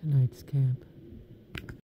Tonight's camp.